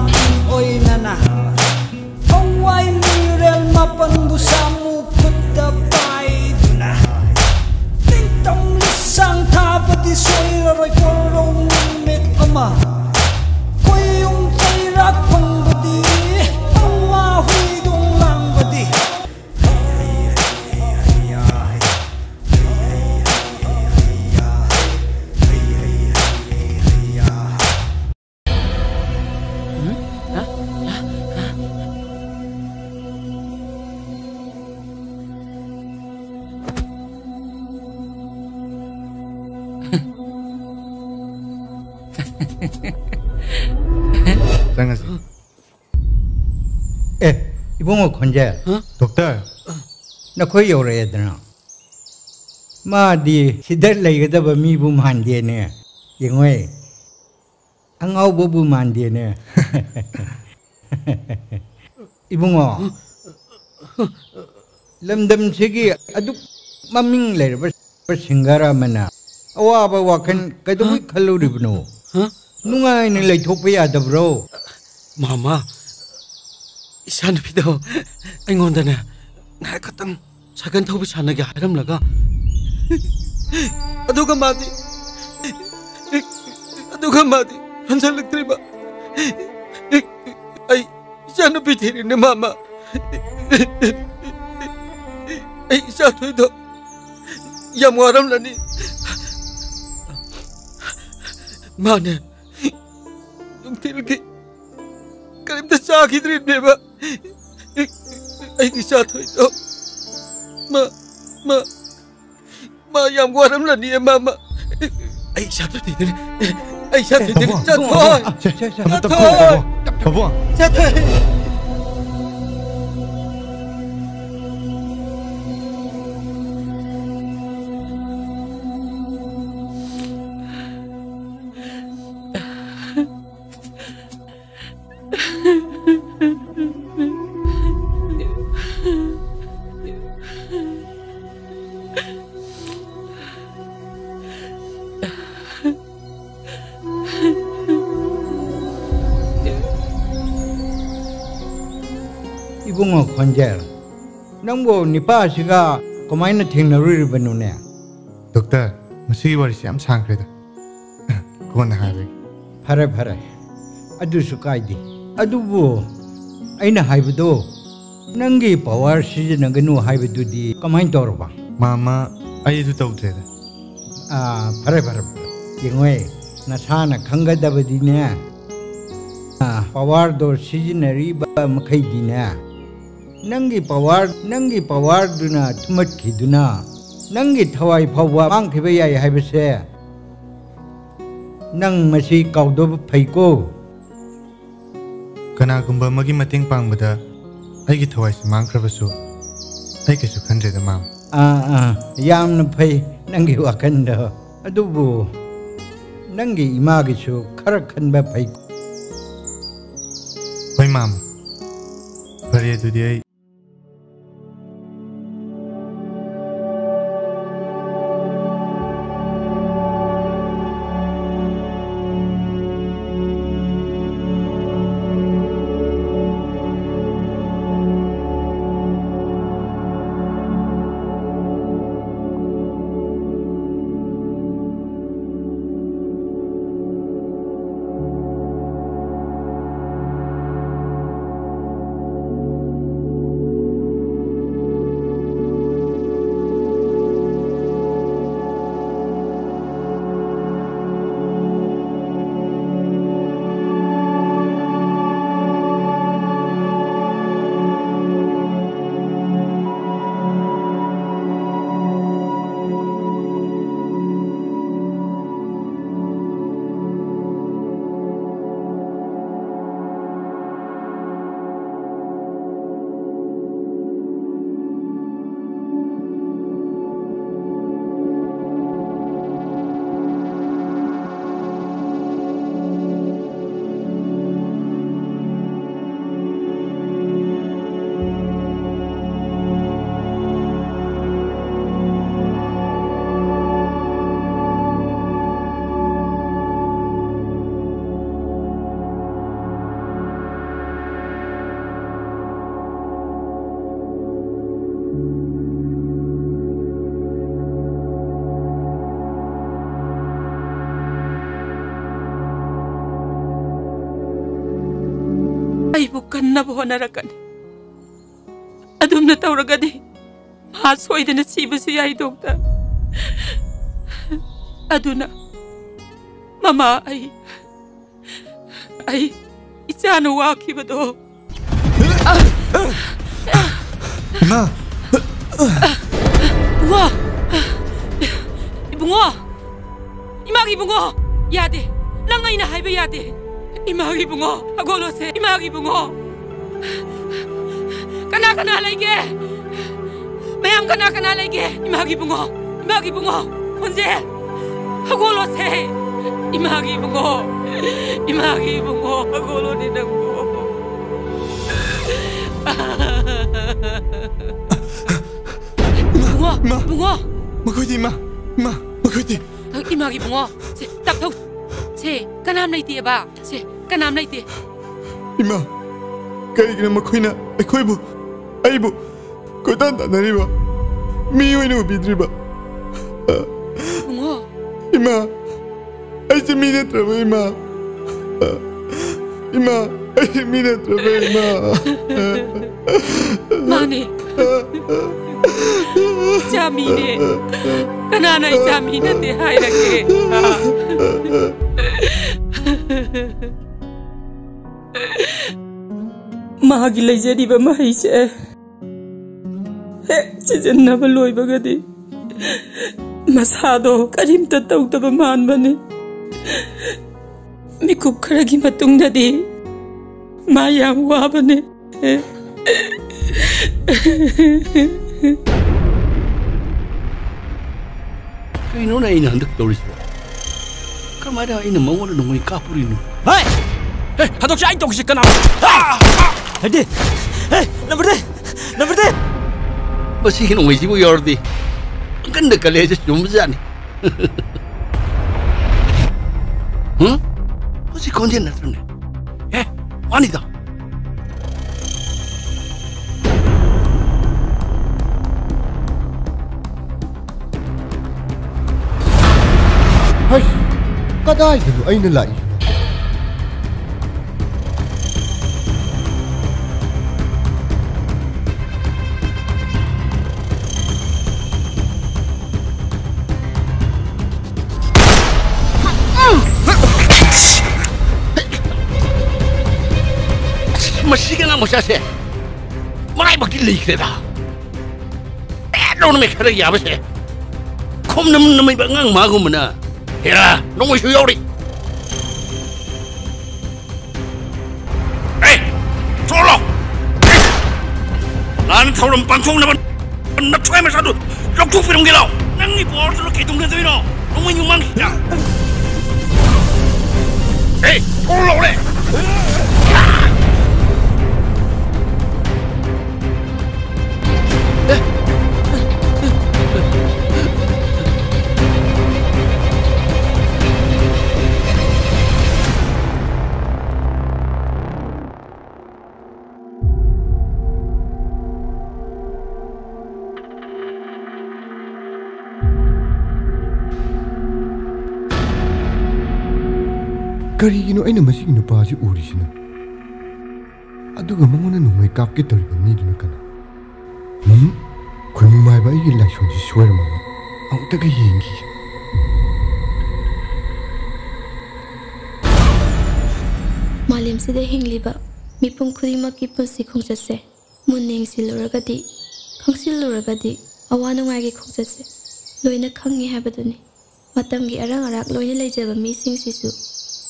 walking gungo khonje. Doctor? Na khoi yo re dna ma di sidar lai ga da mi bu man de ne. Yengwe angau bu bu man de ne. Ibungo lamdam sigi aduk maming lai ba singara mana awa ba wakan kadum khalu ribno nungai ne lai thop ya da bro mama 는 마마 이자누이도 야무하람라니 마네 용태일게 그림도 싸기들이 내봐 이자누이 도 마마 마 야무하람라니 마마 이자누이들 이자누이들 자토 자토 여보. 자토. 이봉어 건 젤 ꯅꯪꯕꯨ ꯅꯤꯄꯥꯁꯤꯒ ꯀꯃꯥꯏꯅ ꯊꯦꯡꯅꯔꯨꯔꯤꯕꯅꯣꯅꯦ ꯗꯣꯛꯇꯔ ꯃꯁꯤꯒꯤ ꯋꯥꯔꯤꯁꯤ ꯌꯥꯝ ꯁꯥꯡꯈ꯭ꯔꯦꯗ ꯀꯣꯟꯅ ꯍꯥꯏꯔꯒꯦ ꯐꯔꯦ ꯐꯔꯦ ꯑꯗꯨꯁꯨ ꯀꯥꯏꯗꯦ ꯑꯗꯨꯕꯨ ꯑꯩꯅ ꯍꯥꯏꯕꯗꯣ ꯅꯪꯒꯤ ꯄꯋꯥꯔ ꯁꯤꯖꯤꯟꯅꯒꯅꯨ ꯍꯥꯏꯕꯗꯨꯗꯤ ꯀꯃꯥꯏꯅ ꯇꯧꯔꯕ ꯃꯥꯃ ꯑꯩ ꯑꯗꯨ ꯇꯧꯗ꯭ꯔꯦꯗ ꯑꯥ ꯐꯔꯦ ꯐꯔꯦ ꯌꯦꯡꯉꯣꯏ ꯅꯁꯥꯅ ꯈꯪꯒꯗꯕꯗꯤꯅꯦ ꯄꯋꯥꯔꯗꯣ ꯁꯤꯖꯤꯟꯅꯔꯤꯕ ꯃꯈꯩꯗꯤꯅꯦ ನಂಗೆ ಪವಾರ್ಡ್ ನಂಗೆ ಪವಾರ್ಡ್ನ ತುಮಕ್ಕಿದ್ದುನ ನಂಗೆ ಥವಾಯ್ ಫವ್ವ ಮಾಂಗ್ತಿವಯ್ಯಾಯ್ ಹೈಬಸೆ ನಂಗ್ ಮಸಿ ಕೌದೋಬ ಫೈಕೋ ಕನಾಗುಂಬ ಮಗಿ ಮತೆಂಗ್ ಪಾಂಗ್ಬದ ಐಗಿ ಥವಾಯ್ ಸು ಮಾಂಗ್ರಬಸು ಐಕಸು ಖಂಡ್ರೆದ ಮಾಂ ಆ ಆ ಯಾಮ್ನ ಫೈ ನಂಗೆ ವಕಂದ ಅದುಬು ನಂಗೆ ಇಮಾಗಿಸು ಖರ ಖನ್ಬ ಫೈಕೋ ಫೈ ಮಾಂ ಬರೆಯದು ನಭೋನರಕನೆ ಅದುಮ್ನ ತೌರಗದೆ ಮಾ ಸೋಯ್ದನ ಸೀಬಸು ಯಾಯಿ ದೋಗ್ತ ಅದುನ ಮಮ ಐ ಐ ಇಚಾನ ವಾಕಿಬದೋ ಮಾ ವಾ ಇಬುಂಗೋ ಇಮಾಗಿ ಇಬುಂಗೋ ಯಾದೆ ನಂಗೈನ ಹೈಬೆ ಯಾದೆ ಇಮಾಗಿ ಇಬುಂಗೋ ಅಗೋಲೋಸೆ ಇಮಾಗಿ ಇಬುಂಗೋ Kana kana lege. Mayam kana kana lege. Imagi bungo. Imagi bungo. Konje. Hagolo se. Imagi bungo. Imagi bungo. Hagolo ni nango. Bungo. Ma. Bungo. Makoy ma. Ma. Makoy di. Imagi bungo. Se tak thau. Se kanam nai ti ba. Se kanam nai ti. Ima. ꯀꯔꯤꯒꯤꯅꯣ ꯃꯈꯣꯏꯅ ꯑꯩꯈꯣꯏꯕꯨ ꯑꯩꯕꯨ ꯀꯣꯏꯇꯥꯟ ꯇꯥꯟꯅꯔꯤꯕ ꯃꯤ ꯑꯣꯏꯅ ꯎꯕꯤꯗ꯭ꯔꯤꯕ ꯏꯃꯥ ꯑꯩꯁꯦ ꯃꯤ ꯅꯠꯇ꯭ꯔꯕ ꯏꯃꯥ ꯏꯃꯥ ꯑꯩꯁꯦ ꯃꯤ ꯅꯠꯇ꯭ꯔꯕ ꯏꯃꯥ ꯃꯥꯅꯦ ꯆꯥꯃꯤꯅꯦ ꯀꯅꯥꯅ ꯑꯩ ꯆꯥꯃꯤ ꯅꯠꯇꯦ ꯍꯥꯏꯔꯒꯦ ማ ሀጊ ላይ ዘዲ በማይሰ ጭጭና በሎይ በገዲ መሳዶ ቀሪም ተጠውተ በማን በኔ ሚኩብ ከረጊ መጡም ነዲ ማያም ዋ በኔ ino na ina handak tori so kamada ina mawala no mai kapuri no hey hey hadok sai tok sikana ah, ah! Jordi! ¡Eh! ¡La verdad! ¡La verdad! Masihin umisibo Jordi. Ang ganda ka leses dumazan. huh? Kasi kundi na ito na. Eh, wani daw. Hay! Kadai, ano ay nalai? mosase mai bak dili kre da e don me kare ya bese kom nam nam ba ngang ma gum na hera no mo shu yori ei solo lan thawram pangchong na ban na thwai ma sa du lok thuk phi dong ge lao nang ni por lo ke dong ge zui no no mo nyung mang ya ei thong lo le ꯀꯔꯤꯒꯤꯅꯣ ꯑꯩꯅ ꯃꯁꯤꯒꯤ ꯅꯨꯄꯥꯁꯤ ꯎꯔꯤꯁꯤꯅ ꯑꯗꯨꯒ ꯃꯉꯣꯟꯗ ꯅꯣꯡꯃꯩ ꯀꯥꯞꯀꯦ ꯇꯧꯔꯤꯕ ꯃꯤꯗꯨꯅ ꯀꯅꯥ ꯍꯝ ꯈꯣꯏꯃꯨꯃꯥꯏꯕ ꯑꯩꯒꯤ ꯂꯥꯏꯁꯣꯟꯁꯤ ꯁꯣꯏꯔ ꯃꯥꯜꯂꯦ ꯑꯃꯨꯛꯇꯒ ꯌꯦꯡꯈꯤꯒꯦ ꯃꯥꯂꯦꯝꯁꯤꯗ ꯍꯤꯡꯂꯤꯕ ꯃꯤꯄꯨꯝ ꯈꯨꯗꯤꯡꯃꯛꯀꯤ ꯄꯨꯟꯁꯤ ꯈꯣꯡꯆꯠꯁꯦ ꯃꯨꯟꯅ ꯌꯦꯡꯁꯤꯜꯂꯨꯔꯒꯗꯤ ꯈꯪꯁꯤꯜꯂꯨꯔꯒꯗꯤ ꯑꯋꯥ ꯅꯨꯡꯉꯥꯏꯒꯤ ꯈꯣꯡꯆꯠꯁꯦ ꯂꯣꯏꯅ ꯈꯪꯉꯤ ꯍꯥꯏꯕꯗꯨꯅꯤ ꯃꯇꯝꯒꯤ ꯑꯔꯪ ꯑꯔꯥꯛ ꯂꯣꯏꯅ ꯂꯩꯖꯕ ꯃꯤꯁꯤꯡꯁꯤꯁꯨ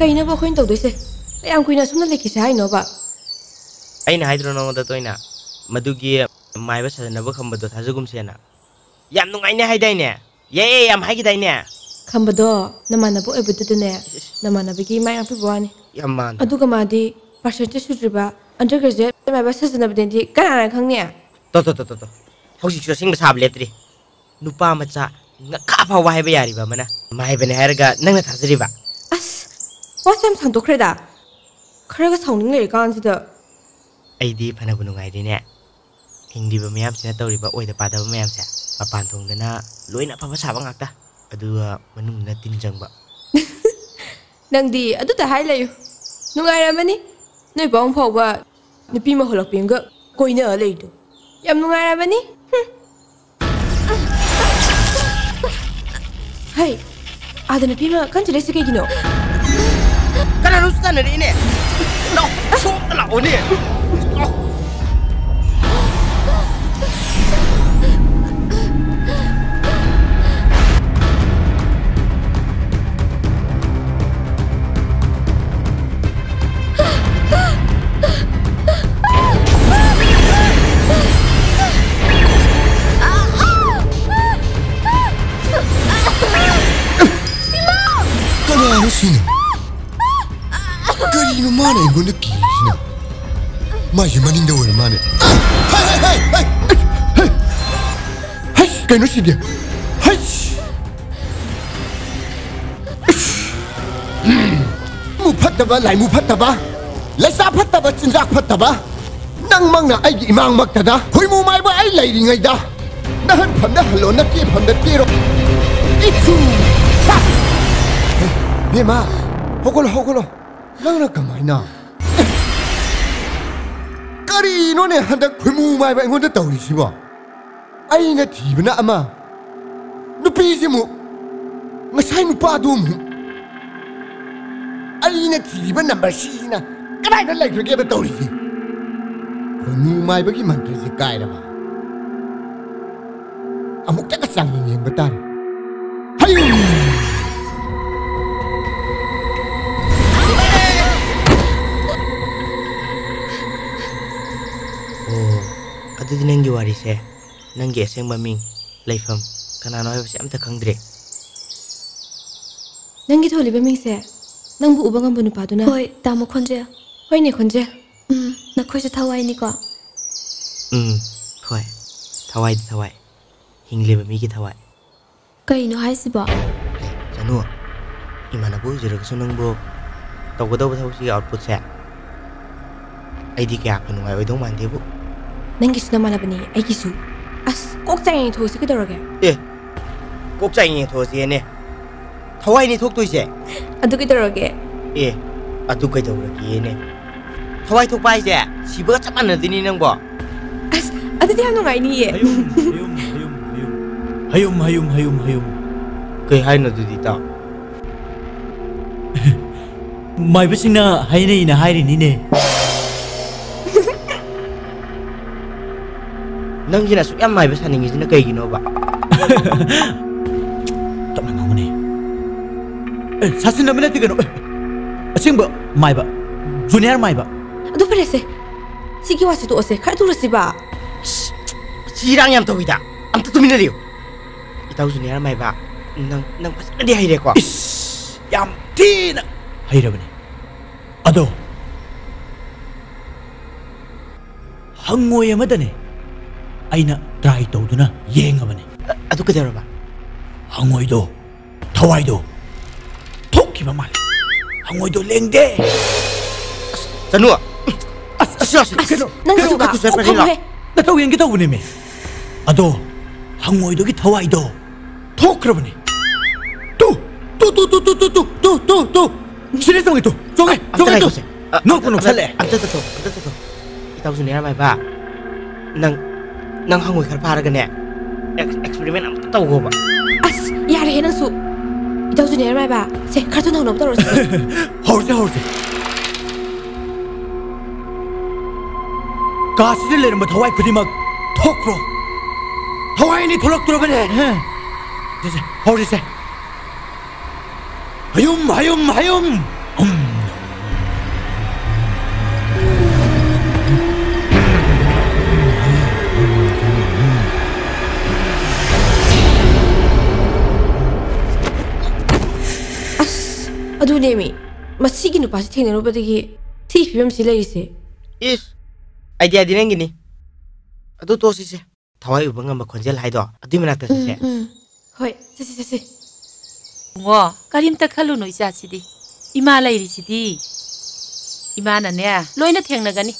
ꯀꯩꯅꯣꯕ ꯑꯩꯈꯣꯏꯅ ꯇꯧꯗꯣꯏꯁꯦ ꯌꯥꯝ ꯀꯨꯏꯅ ꯑꯁꯨꯝꯅ ꯂꯩꯈꯤꯁꯦ ꯍꯥꯏꯅꯣꯕ ꯑꯩꯅ ꯍꯥꯏꯗ꯭ꯔꯣ ꯅꯉꯣꯟꯗ ꯇꯣꯏꯅ ꯃꯗꯨꯒꯤ ꯃꯥꯏꯕ ꯁꯥꯖꯟꯅꯕ ꯈꯝꯕꯗꯣ ꯊꯥꯖꯒꯨꯝꯁꯦꯅ ꯌꯥꯝ ꯅꯨꯡꯉꯥꯏꯅꯦ ꯍꯥꯏꯗꯥꯏꯅꯦ ꯌꯥꯏꯌꯦ ꯌꯥꯝ ꯍꯥꯏꯈꯤꯗꯥꯏꯅꯦ ꯈꯝꯕꯗꯣ ꯅꯃꯥꯟꯅꯕ ꯑꯣꯏꯕꯗꯨꯗꯅꯦ ꯅꯃꯥꯟꯅꯕꯒꯤ ꯃꯥꯏ ꯉꯥꯛꯄꯤꯕ ꯋꯥꯅꯤ ꯌꯥꯝ ꯃꯥꯟ ꯑꯗꯨꯒ ꯃꯥꯗꯤ ꯄꯥꯔꯁꯦꯟꯇꯦꯖ ꯁꯨꯗ꯭ꯔꯤꯕ ꯑꯟꯗꯔ ꯒ꯭ꯔꯦꯖꯨꯑꯦꯠ ꯃꯥꯏꯕ ꯁꯥꯖꯅꯕꯗꯗꯤ ꯀꯅꯥꯅ ꯈꯪꯅꯤ ꯇꯣ ꯇꯣ ꯇꯣ ꯇꯣ ꯇꯣ ꯍꯧꯖꯤꯛꯁꯨ ꯑꯁꯦꯡꯕ ꯁꯥꯕ ꯂꯦꯞꯇ꯭ꯔꯤ ꯅꯨꯄꯥ ꯃꯆꯥ ꯉꯛꯈꯥ ꯐꯥꯎꯕ ꯍꯥꯏꯕ ꯌꯥꯔꯤꯕ ꯑꯃꯅ ꯃꯥꯏꯕꯅꯦ ꯍꯥꯏꯔꯒ ꯅꯪꯅ ꯊꯥꯖꯔꯤꯕ ꯑꯁ ꯋꯥꯁꯦ ꯌꯥꯝ ꯁꯥꯡꯗꯣꯛꯈ꯭ꯔꯦꯗ ꯈꯔꯒ ꯁꯥꯎꯅꯤꯡ ꯂꯩꯔꯤꯀꯥꯟꯁꯤꯗ ꯑꯩꯗꯤ ꯐꯅꯕꯨ ꯅꯨꯡꯉꯥꯏꯔꯤꯅꯦ ꯍꯤꯡꯂꯤꯕ ꯃꯌꯥꯝꯁꯤꯅ ꯇꯧꯔꯤꯕ ꯑꯣꯏꯗ ꯄꯥꯗꯕ ꯃꯌꯥꯝꯁꯦ ꯃꯄꯥꯟ ꯊꯣꯡꯗꯅ ꯂꯣꯏꯅ ꯑꯐꯕ ꯁꯥꯕ ꯉꯥꯛꯇ ꯑꯗꯨꯒ ꯃꯅꯨꯡꯗ ꯇꯤꯟ ꯆꯪꯕ ꯅꯪꯗꯤ ꯑꯗꯨꯗ ꯍꯥꯏ ꯂꯩꯌꯨ ꯅꯨꯡꯉꯥꯏꯔꯝꯃꯅꯤ ꯅꯣꯏ ꯄꯥꯎꯡ ꯐꯥꯎꯕ ꯅꯨꯄꯤ ꯑꯃ ꯍꯣꯂꯛꯄꯤ ꯑꯃꯒ ꯀꯣꯏꯅꯔ ꯂꯩꯗꯣ ꯌꯥꯝ ꯅꯨꯡꯉꯥꯏꯔꯝꯃꯅꯤ ꯍꯨꯝ. ꯍꯩ ꯑꯥꯗ ꯅꯨꯄꯤ ꯑꯃ เลยนี่เนี่ยเราชุบเราเนี่ย ꯑꯩꯉꯣꯟꯗ ꯀꯤꯔꯤꯁꯤꯅ ꯃꯥꯁꯤ ꯃꯅꯤꯡꯗ ꯑꯣꯏꯔ ꯃꯥꯅꯦ ꯀꯩꯅꯣ ꯁꯤꯗꯤ ꯃꯨ ꯐꯠꯇꯕ ꯂꯥꯏꯃꯨ ꯐꯠꯇꯕ ꯂꯩꯁꯥ ꯐꯠꯇꯕ ꯆꯤꯟꯖꯥꯛ ꯐꯠꯇꯕ ꯅꯪ ꯃꯪꯅ ꯑꯩꯒꯤ ꯏꯃꯥꯡꯃꯛꯇꯗ ꯍꯨꯏꯃꯨ ꯃꯥꯏꯕ ꯑꯩ ꯂꯩꯔꯤꯉꯩꯗ ꯅꯍꯟꯐꯝꯗ ꯍꯜꯂꯣ ꯅꯠꯇꯦꯐꯝꯗ ꯀꯦꯔꯣ ꯏꯆꯨ ꯕꯦꯃꯥ ꯍꯧꯒꯠꯂꯣ ꯍꯧꯒꯠꯂꯣ ꯅꯪꯅ ꯀꯃꯥꯏꯅ ꯀꯔꯤꯅꯣꯅꯦ ꯍꯟꯗꯛ ꯈꯣꯏꯃꯨ ꯃꯥꯏꯕ ꯑꯩꯉꯣꯟꯗ ꯇꯧꯔꯤꯁꯤꯕꯣ ꯑꯩꯅ ꯊꯤꯕꯅ ꯑꯃ ꯅꯨꯄꯤꯁꯤꯃꯨꯛ ꯉꯁꯥꯏ ꯅꯨꯄꯥꯗꯨ ꯑꯃꯨꯛ ꯑꯩꯅ ꯊꯤꯔꯤꯕ ꯅꯝꯕꯔꯁꯤꯅ ꯀꯗꯥꯏꯗ ꯂꯩꯈ꯭ꯔꯒꯦꯕ ꯇꯧꯔꯤꯁꯤ ꯈꯣꯏꯃꯨ ꯃꯥꯏꯕꯒꯤ ꯃꯟꯇ꯭ꯔꯁꯦ ꯀꯥꯏꯔꯕ ꯑꯃꯨꯛꯇꯒ ꯆꯥꯡꯌꯦꯡ ꯌꯦꯡꯕ ꯇꯥꯔꯦ ꯍꯌꯨ ಅದು ದಿನ ನಂಗೆ ವಾರಿಸೆ ನನಗೆ ಎಸೆಂಗ್ ಮಮ್ಮಿಂಗ್ ಲೈಫಮ್ ಕನಾನೋ ಹೆಸೆ ಅಂತ ಕಂಗ್ರೆ ನಂಗೆ ಥೋಲಿ ಬಮಿಂಗ್ಸೆ ನಂಗು ಉಬಂಗಂಬ ನುಪಾದುನ ಹೋಯ್ ತಾಮ ಖೊಂಜೆ ಹೋಯ್ ನೆ ಖೊಂಜೆ ಹ್ಮ್ ನಖೋಜೆ ಥವಾಯ್ ನಿಕೋ ಹ್ಮ್ ಹೋಯ್ ಥವಾಯ್ ಥವಾಯ್ ಹಿಂಗ್ಲೆ ಬಮಿಗೆ ಥವಾಯ್ ಕೈನೋ ಹಾಯ್ಸಿಬೋ ಚಾನು ಇಮಾನಬು ಇರಗಸು ನಂಗು ತಗೋದವ ಥವಸಿ ಔಟ್ಪುಟ್ ಸೆ ಐದಿ ಕ್ಯಾ ಕನುವಾಯ್ ಒಯ್ದೋ ಮಾಂದೇಬು ꯅꯪꯒꯤꯁꯨ ꯅꯃꯥꯟꯅꯕꯅꯤ ꯑꯩꯒꯤꯁꯨ ꯑꯁ ꯀꯣꯛ ꯆꯥꯏꯉꯤ ꯊꯣꯛꯏꯁꯦ ꯀꯩꯗꯧꯔꯒꯦ ꯑꯦ ꯀꯣꯛ ꯆꯥꯏꯉꯤ ꯊꯣꯛꯏꯁꯦꯅꯦ ꯊꯋꯥꯏꯅꯤ ꯊꯣꯛꯇꯣꯏꯁꯦ ꯑꯗꯨ 그들에게 예 아두 그들에게네 ꯊꯋꯥꯏ ꯊꯣꯛꯄ ꯍꯥꯏꯁꯦ ꯁꯤꯕꯒ ꯆꯞ ꯃꯥꯟꯅꯗꯣꯏꯅꯤ ꯅꯪꯕꯣ ꯑꯁ ꯑꯗꯨꯗꯤ ꯌꯥꯝ ꯅꯨꯡꯉꯥꯏꯅꯤꯌꯦ 하양 하양 하양 하양 하양 하양 하양 그 하이너 두디다 마이브싱나 하이네이나 하이린이네 ꯅꯪꯁꯤꯅ ꯑꯁꯨꯛ ꯌꯥꯝ ꯃꯥꯏꯕ ꯁꯥꯅꯤꯡꯉꯤꯁꯤꯅ ꯀꯩꯒꯤꯅꯣꯕ ꯇꯞꯅ ꯉꯥꯡꯉꯨꯅꯦ ꯑꯦ ꯁꯥꯁꯤꯟꯅꯕ ꯅꯠꯇꯦ ꯀꯩꯅꯣ ꯑꯁꯦꯡꯕ ꯃꯥꯏꯕ ꯖꯨꯅꯤꯌꯔ ꯃꯥꯏꯕ ꯑꯗꯨ ꯐꯔꯦꯁꯦ ꯁꯤꯒꯤ ꯋꯥꯁꯤ ꯇꯣꯛꯑꯁꯦ ꯈꯔ ꯊꯨꯔꯁꯤꯕ ꯆꯤꯔꯥꯡ ꯌꯥꯝ ꯇꯧꯋꯤꯗ ꯑꯝꯇ ꯇꯨꯃꯤꯟꯅꯔꯤꯌꯨ ꯏꯇꯥꯎ ꯖꯨꯅꯤꯌꯔ ꯃꯥꯏꯕ ꯅꯪ ꯅꯪ ꯐꯖꯅꯗꯤ ꯍꯩꯔꯦꯀꯣ ꯌꯥꯝ ꯊꯤꯅ ꯍꯩꯔꯕꯅꯤ ꯑꯗꯣ ꯍꯪꯉꯣꯏ ꯑꯃꯗꯅꯦ ꯑꯩꯅ ꯇ꯭ꯔꯥꯏ ꯇꯧꯗꯨꯅ ꯌꯦꯡꯉꯕꯅꯤ ꯑꯗꯨ ꯀꯩꯗꯧꯔꯕ ꯍꯪꯉꯣꯏꯗꯣ ꯊꯋꯥꯏꯗꯣ ꯊꯣꯛꯈꯤꯕ ꯃꯥꯜꯂꯦ ꯍꯪꯉꯣꯏꯗꯣ ꯂꯦꯡꯗꯦ ꯆꯅꯨ ꯑꯁ ꯑꯁ ꯀꯩꯅꯣ ꯅꯪꯁꯨ ꯀꯥꯁꯨ ꯄꯩꯁꯥ ꯅꯇꯧ ꯌꯦꯡꯒꯦ ꯇꯧꯕꯅꯦꯃꯤ ꯑꯗꯣ ꯍꯪꯉꯣꯏꯗꯨꯒꯤ ꯊꯋꯥꯏꯗꯣ ꯊꯣꯛꯈ꯭ꯔꯕꯅꯤ ꯇꯨ ꯇꯨ ꯇꯨ ꯇꯨ ꯇꯨ ꯇꯨ ꯇꯨ ꯇꯨ ꯇꯨ ꯇꯨ ꯁꯤꯔꯦ ꯆꯣꯡꯉꯦ ꯇꯨ ꯆꯣꯡꯉꯦ ꯆꯣꯡꯉꯦ ꯇꯨ ꯅꯣꯛꯄ ꯅꯣꯛꯁꯜꯂꯛꯑꯦ ꯑꯝꯇ ꯇꯠꯊꯣꯛ ꯑꯝꯇ ꯇꯠꯊꯣꯛ ꯏꯇꯥꯎꯁꯨ ꯅꯦꯔꯥ ꯃꯥꯏꯕ ꯅꯪ nang hangoi khar par gan ne experiment am tau go ba as ya re na su idau su ne rai ba se khar tu nang nom tau ro hor se hor se ka si de le ma thawai khudi ma thok ro thawai ni tholok tro gan ne hor se hayum hayum hayum ꯑꯗꯨꯅꯦꯃꯤ ꯃꯁꯤꯒꯤ ꯅꯨꯄꯥꯁꯤ ꯊꯦꯡꯅꯔꯨꯕꯗꯒꯤ ꯁꯤ ꯐꯤꯕꯝꯁꯤ ꯂꯩꯔꯤꯁꯦ ꯏꯁ ꯑꯥꯏꯗꯤꯌꯥꯗꯤ ꯅꯪꯒꯤꯅꯤ ꯑꯗꯨ ꯇꯣꯁꯤꯁꯦ ꯊꯋꯥꯏ ꯎꯕ ꯉꯝꯕ ꯈꯣꯟꯖꯦꯜ ꯍꯥꯏꯗꯣ ꯑꯗꯨꯏ ꯃꯅꯥꯛꯇ ꯆꯠꯁꯦ ꯍꯣꯏ ꯆꯠꯁꯤ ꯆꯠꯁꯤ ꯏꯕꯨꯡꯉꯣ ꯀꯔꯤꯝꯇ ꯈꯜꯂꯨꯅꯨ ꯏꯆꯥꯁꯤꯗꯤ ꯏꯃꯥ ꯂꯩꯔꯤꯁꯤꯗꯤ ꯏꯃꯥꯅꯅꯦ ꯂꯣꯏꯅ ꯊꯦꯡꯅꯒꯅꯤ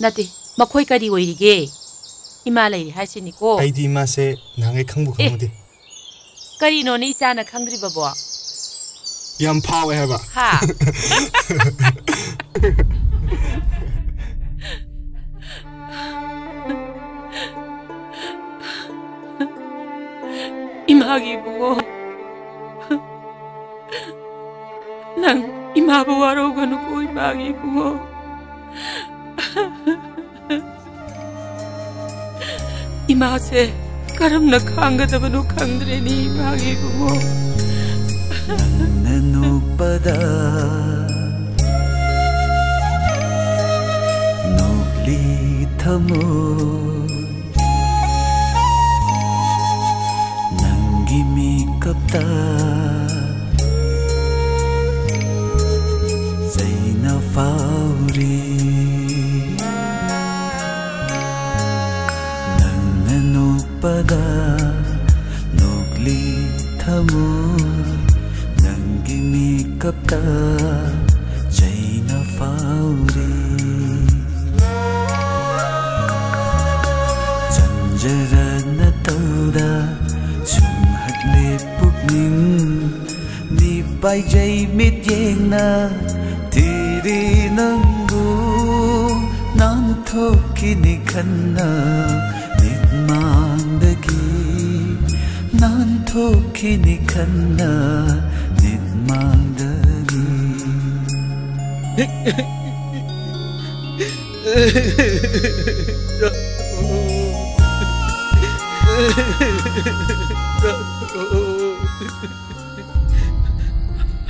ꯅꯠꯇꯦ ꯃꯈꯣꯏ ꯀꯔꯤ ꯑꯣꯏꯔꯤꯒꯦ ꯏꯃꯥ ꯂꯩꯔꯤ ꯍꯥꯏꯁꯤꯅꯤꯀꯣ ꯑꯩꯗꯤ ꯏꯃꯥꯁꯦ ꯅꯍꯥꯟꯈꯩ ꯈꯪꯕꯨ ꯈꯪꯍꯧꯗꯦ ꯀꯔꯤꯅꯣꯅꯦ ꯏꯆꯥꯅ ꯈꯪꯗ꯭ꯔꯤꯕꯕꯣ Jan Paul hebben. Ha. imagi buo. Nang imabuwaro gano ko imagi buo. Ima se karam na khanga dabano khangdre ni imagi buo. ನನ್ನನು ಪದ ನೋಲಿಥಮೋ ನಂಗಿಮಿ ಕಪ್ತಾ bai jay mit yeng na tiri nang gu nan tho kini khanna mit mang da gi nan tho kini khanna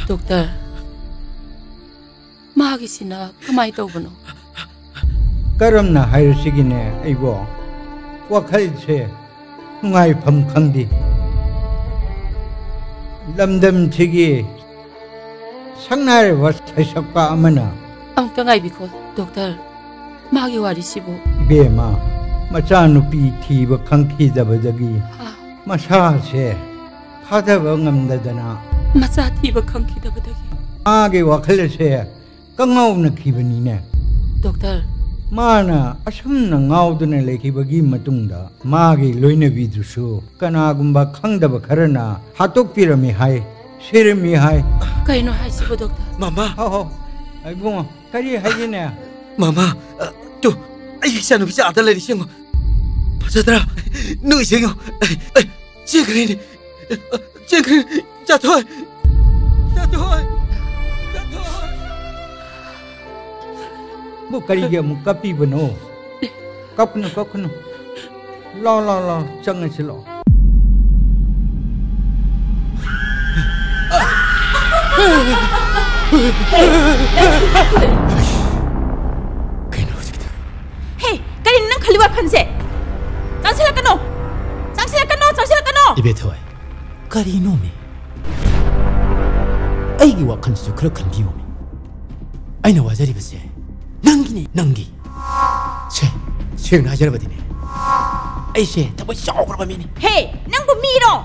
doktor 마하기시나 그마이 더구노? 까름나 하일식이네 아이고. 와칼체 웅아이 범컨디. 람담치기 청나를 워서석과 어머나 엉뚱아이 비코 독달 마기 와리시보 베마 마짜누 비티버 캉키다 버저기 아. 마샤세 파다 벙암다잖아. 마사티버 캉키다 버저기. 아게 와클레세 깡아우는 기분이네. 독달 마나 아슴나 ngaudne lekhi bagi matungda magi loine vidrusu kana gumba kang daba karna, hatok pirami hai 시름이 하이 가이노 하시 보덕다 마마 하호 아이 봉어 가리 하지네 마마 또 아이 산노 비자 아달레리 싱어 바자더라 누이 싱어 아이 찌그레니 찌그레 자토이 자토이 뭐 가리게 뭐 까피브노 까꾸노 까꾸노 라라라 장을 질러 Hei, kali nang keluar konse. Sang silakan no. Sang silakan no, sang silakan no. 입에 더해. 까리 놈이. 아이기와 컨스도 그렇게 미움이. 아이나 와자리 글쎄. 낭기네, 낭기. 쇠, 쇠는 하자라 버디네. 아이씨, 더뭐 쇼그로 가면이. 헤이, 낭고 미로.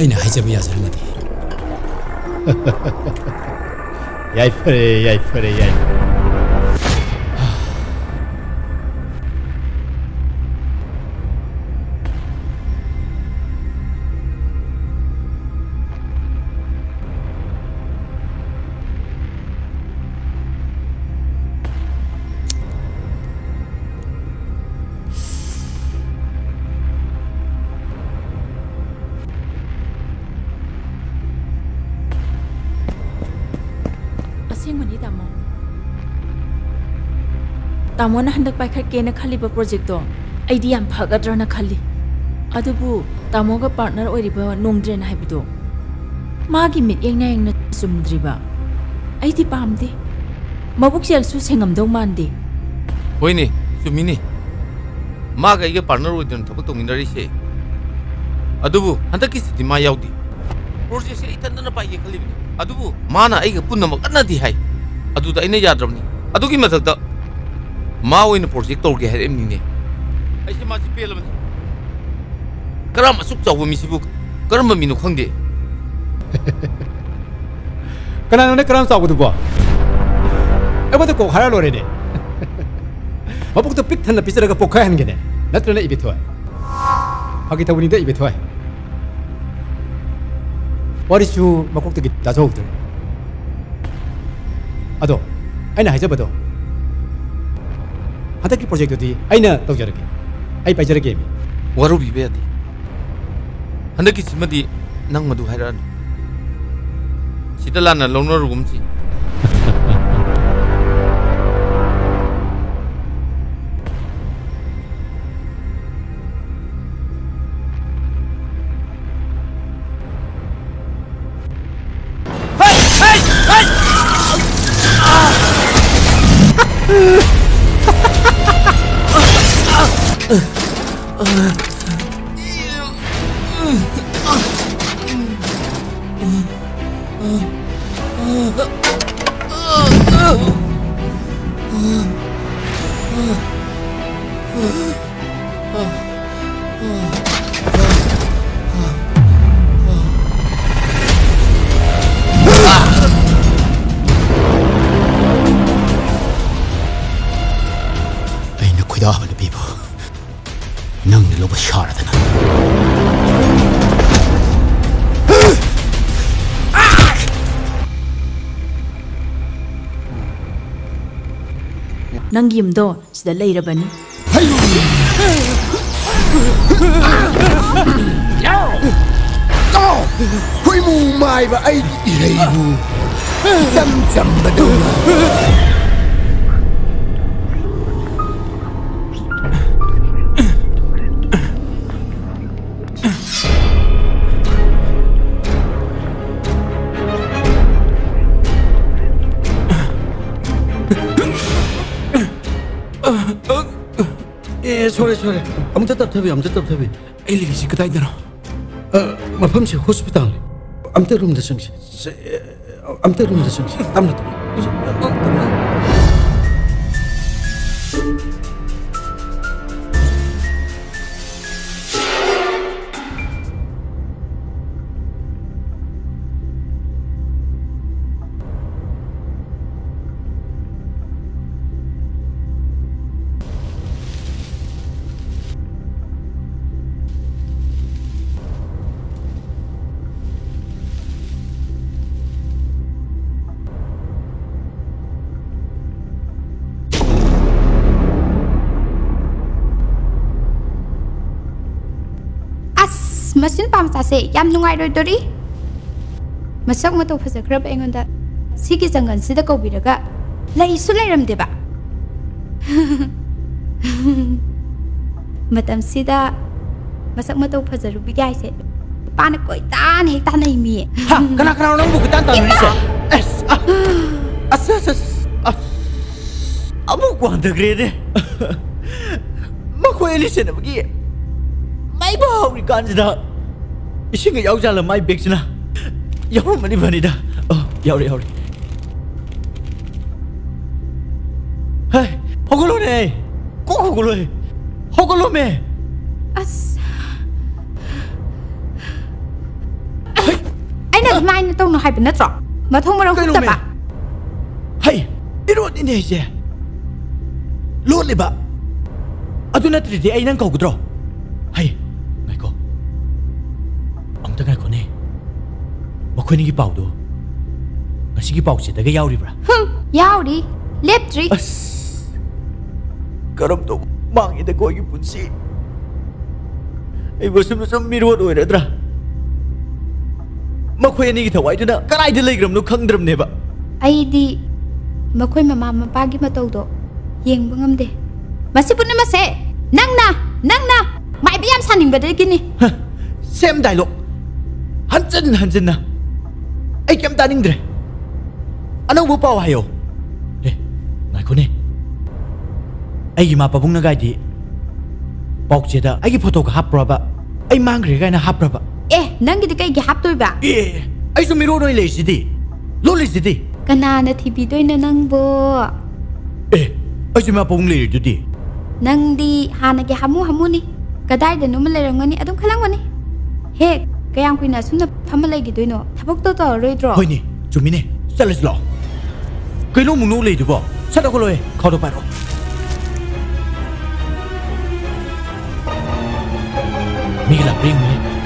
ꯑꯩꯅ ꯍꯥꯏꯖꯕ ꯌꯥꯖꯔꯝꯃꯗꯤ ꯌꯥꯏꯐꯔꯦ ꯌꯥꯏꯐꯔꯦ ꯌꯥꯏꯐꯔꯦ ꯇꯥꯃꯣꯅ ꯍꯟꯗꯛ ꯄꯥꯏꯈꯠꯀꯦꯅ ꯈꯜꯂꯤꯕ ꯄ꯭ꯔꯣꯖꯦꯛꯇꯣ ꯑꯩꯗꯤ ꯌꯥꯝ ꯐꯒꯗ꯭ꯔꯅ ꯈꯜꯂꯤ ꯑꯗꯨꯕꯨ ꯇꯥꯃꯣꯒ ꯄꯥꯔꯠꯅꯔ ꯑꯣꯏꯔꯤꯕ ꯅꯣꯡꯗ꯭ꯔꯦꯟ ꯍꯥꯏꯕꯗꯣ ꯃꯥꯒꯤ ꯃꯤꯠꯌꯦꯡ ꯅꯥꯌꯦꯡꯅ ꯆꯨꯝꯗ꯭ꯔꯤꯕ ꯑꯩꯗꯤ ꯄꯥꯝꯗꯦ ꯃꯕꯨꯛꯆꯦꯜꯁꯨ ꯁꯦꯡꯉꯝꯗꯧ ꯃꯥꯟꯗꯦ ꯍꯣꯏꯅꯦ ꯆꯨꯝꯃꯤꯅꯦ ꯃꯥꯒ ꯑꯩꯒ ꯄꯥꯔꯠꯅꯔ ꯑꯣꯏꯗꯨꯅ ꯊꯕꯛ ꯇꯧꯃꯤꯟꯅꯔꯤꯁꯦ ꯑꯗꯨꯕꯨ ꯍꯟꯗꯛꯀꯤꯁꯤꯗꯤ ꯃꯥ ꯌꯥꯎꯗꯦ ꯄ꯭ꯔꯣꯖꯦꯛꯁꯦ ꯑꯩ ꯏꯊꯟꯇꯅ ꯄꯥꯏꯒꯦ ꯈꯜꯂꯤꯕꯅꯤ ꯑꯗꯨꯕꯨ ꯃꯥꯅ ꯑꯩꯒ ꯄꯨꯟꯅꯃꯛ ꯀꯟꯅꯗꯤ ꯍꯥꯏ ꯑꯗꯨꯗ ꯑꯩꯅ ꯌꯥꯗ꯭ꯔꯕꯅꯤ ꯑꯗꯨꯒꯤ ꯃꯊꯛꯇ ꯃꯥ ꯑꯣꯏꯅ ꯄ꯭ꯔꯣꯖꯦꯛ ꯇꯧꯔꯒꯦ ꯍꯥꯏꯔꯛꯏꯕꯅꯤꯅꯦ ꯑꯩꯁꯦ ꯃꯥꯁꯤ ꯄꯦꯜꯂꯕꯅꯤ ꯀꯔꯝ ꯑꯁꯨꯛ ꯆꯥꯎꯕ ꯃꯤꯁꯤꯕꯨ ꯀꯔꯝꯕ ꯃꯤꯅꯣ ꯈꯪꯗꯦ ꯀꯅꯥꯅꯣꯅꯦ ꯀꯔꯝ ꯆꯥꯎꯕꯗꯨꯕꯣ ꯑꯩꯉꯣꯟꯗ ꯀꯣꯛ ꯍꯥꯏꯔ ꯂꯣꯏꯔꯦꯅꯦ ꯃꯕꯨꯛꯇꯣ ꯄꯤꯛ ꯊꯟꯅ ꯄꯤꯖꯔꯒ ꯄꯣꯛꯈꯥꯏꯍꯟꯒꯦꯅꯦ ꯅꯠꯇ꯭ꯔꯅ ꯏꯕꯤꯊꯣꯏ ꯐꯥꯒꯤ ꯇꯧꯕꯅꯤꯗ ꯏꯕꯤꯊꯣꯏ ꯋꯥꯔꯤꯁꯨ ꯃꯀꯣꯛꯇꯒꯤ ꯇꯥꯖꯍꯧꯗ꯭ꯔꯦ ꯑꯗꯣ ꯑꯩꯅ ꯍꯥꯏꯖꯕꯗꯣ ꯍꯟꯗꯛꯀꯤ ꯄ꯭ꯔꯣꯖꯦꯛꯇꯨꯗꯤ ꯑꯩꯅ ꯇꯧꯖꯔꯒꯦ ꯑꯩ ꯄꯥꯏꯖꯔꯒꯦ ꯃꯤ ꯋꯥꯔꯧꯕꯤꯕ ꯌꯥꯗꯦ ꯍꯟꯗꯛꯀꯤꯁꯤꯃꯗꯤ ꯅꯪ ꯃꯗꯨ ꯍꯥꯏꯔꯛꯑꯅꯨ ꯁꯤꯗ ꯂꯥꯟꯅ ꯂꯧꯅꯔꯨꯒꯨꯝꯁꯤ 诶 ꯅꯪꯒꯤ ꯌꯨꯝꯗꯣ ꯁꯤꯗ ꯂꯩꯔꯕꯅꯤ ꯈꯣꯏꯃꯨ ꯃꯥꯏꯕ ꯑꯩꯒꯤ ꯏꯔꯩꯕꯨ ꯏꯆꯝ ꯆꯝꯕꯗꯧꯅ ए सोरे सोरे अन्त तपाईँ अन्त तपाईँले एसो माोस्ताल रुम चङ्से अन्त रुम चङ्स ꯃꯆꯤꯟ ꯄꯥꯝꯆꯥꯁꯦ ꯌꯥꯝ ꯅꯨꯡꯉꯥꯏꯔꯣꯏꯗꯣꯔꯤ ꯃꯁꯛ ꯃꯇꯧ ꯐꯖꯈ꯭ꯔꯕ ꯑꯩꯉꯣꯟꯗ ꯁꯤꯒꯤ ꯖꯪꯒꯜꯁꯤꯗ ꯀꯧꯕꯤꯔꯒ ꯂꯩꯁꯨ ꯂꯩꯔꯝꯗꯦꯕ ꯃꯇꯝꯁꯤꯗ ꯃꯁꯛ ꯃꯇꯧ ꯐꯖꯔꯨꯕꯤ ꯒꯥꯏꯁꯦ ꯅꯨꯄꯥꯅ ꯀꯣꯏꯇꯥꯅ ꯍꯦꯛ ꯇꯥꯟꯅꯩ ꯃꯤ ꯀꯅꯥ ꯀꯅꯥꯅꯣ ꯅꯪꯕꯨ ꯀꯣꯏꯇꯥꯟ ꯇꯥꯟꯅꯔꯤꯁꯦ ꯑꯁ ꯑꯁ ꯑꯁ ꯑꯁ ꯑꯃꯨꯛ ꯋꯥꯟꯊꯈ꯭ꯔꯦꯅꯦ ꯃꯈꯣꯏ ꯑꯅꯤ ꯁꯦꯟꯅꯕꯒꯤ ꯃꯩꯕ ꯍꯧꯔꯤꯀꯥꯟꯁꯤꯗ ꯏꯁꯤꯡꯒ ꯌꯥꯎꯖꯥꯜꯂ ꯃꯥꯏ ꯕꯦꯒꯁꯤꯅ ꯌꯥꯎꯔꯝꯃꯅꯤ ꯐꯅꯤꯗ ꯑꯣ ꯌꯥꯎꯔꯦ ꯌꯥꯎꯔꯦ ꯍꯦ ꯍꯧꯒꯠꯂꯣꯅꯦ ꯀꯣꯛ ꯍꯧꯒꯠꯂꯣ ꯍꯧꯒꯠꯂꯣꯃꯦ ꯑꯁ ꯑꯩꯅ ꯑꯗꯨꯃꯥꯏꯅ ꯇꯧꯅꯣ ꯍꯥꯏꯕ ꯅꯠꯇ꯭ꯔꯣ ꯃꯊꯣꯡ ꯃꯔꯝ ꯈꯪꯗꯕ ꯍꯩ ꯏꯔꯣꯠꯅꯤꯅꯦ ꯑꯩꯁꯦ ꯂꯣꯠꯂꯤꯕ ꯑꯗꯨ ꯅꯠꯇ꯭ꯔꯗꯤ ꯑꯩ ꯅꯪ ꯀꯧꯒꯗ꯭ꯔꯣ ꯍꯩ ꯃꯈꯣꯏꯅꯤꯒꯤ ꯄꯥꯎꯗꯣ ꯉꯁꯤꯒꯤ ꯄꯥꯎꯆꯦꯗꯒ ꯌꯥꯎꯔꯤꯕ꯭ꯔꯥ ꯍꯝ ꯌꯥꯎꯔꯤ ꯂꯦꯞꯇ꯭ꯔꯤ ꯀꯔꯝ ꯇꯧꯕ ꯃꯥꯡꯉꯤꯗ ꯑꯩꯈꯣꯏꯒꯤ ꯄꯨꯟꯁꯤ ꯑꯩꯕꯨ ꯁꯨꯝ ꯁꯨꯝ ꯃꯤꯔꯣꯠ ꯑꯣꯏꯔꯗ꯭ꯔꯥ ꯃꯈꯣꯏ ꯑꯅꯤꯒꯤ ꯊꯋꯥꯏꯗꯨꯅ ꯀꯗꯥꯏꯗ ꯂꯩꯈ꯭ꯔꯕꯅꯣ ꯈꯪꯗ꯭ꯔꯕꯅꯦꯕ ꯑꯩꯗꯤ ꯃꯈꯣꯏ ꯃꯃꯥ ꯃꯄꯥꯒꯤ ꯃꯇꯧꯗꯣ ꯌꯦꯡꯕ ꯉꯝꯗꯦ ꯃꯁꯤ ꯄꯨꯝꯅꯃꯛꯁꯦ ꯅꯪꯅ ꯅꯪꯅ ꯃꯥꯏꯕ ꯌꯥꯝ ꯁꯥꯅꯤꯡꯕꯗꯒꯤꯅꯤ ꯁꯦꯝ ꯗꯥꯏꯂꯣꯛ ꯍꯟꯖꯤꯟ ꯍꯟꯖꯤꯟꯅ ꯑꯩ ꯀꯩꯝ ꯇꯥꯅꯤꯡꯗ꯭ꯔꯦ ꯑꯅꯧꯕ ꯄꯥꯎ ꯍꯥꯏꯌꯣ ꯑꯦ ꯉꯥꯏꯈꯣꯅꯦ ꯑꯩꯒꯤ ꯃꯥ ꯄꯥꯕꯨꯡ ꯅꯒꯥꯏꯗꯤ ꯄꯥꯎꯆꯦꯗ ꯑꯩꯒꯤ ꯐꯣꯇꯣꯒ ꯍꯥꯞꯄ꯭ꯔꯕ ꯑꯩ ꯃꯥꯡꯈ꯭ꯔꯦ ꯀꯥꯏꯅ ꯍꯥꯞꯄ꯭ꯔꯕ ꯑꯦ ꯅꯪꯒꯤꯗꯤ ꯀꯩꯒꯤ ꯍꯥꯞꯇꯣꯏꯕ ꯑꯦ ꯑꯩꯁꯨ ꯃꯤꯔꯣꯟ ꯑꯣꯏꯅ ꯂꯩꯔꯤꯁꯤꯗꯤ ꯂꯣꯜꯂꯤꯁꯤꯗꯤ ꯀꯅꯥꯅ ꯊꯤꯕꯤꯗꯣꯏꯅꯣ ꯅꯪꯕꯣ ꯑꯦ ꯑꯩꯁꯨ ꯃꯥ ꯄꯥꯕꯨꯡ ꯂꯩꯔꯤꯗꯨꯗꯤ ꯅꯪꯗꯤ ꯍꯥꯟꯅꯒꯤ ꯍꯥꯃꯨ ꯍꯥꯃꯨꯅꯤ ꯀꯗꯥꯏꯗꯅꯣꯃ ꯂꯩꯔꯝꯒꯅꯤ ꯑꯗꯨꯝ ꯈꯜꯂꯝꯒꯅꯤ ꯍꯦꯛ kayang kui na sunna phamalai gi doino thabok to to roi dro hoini chumine salis lo kailo munu le dibo sada ko loe khado paro migla bring me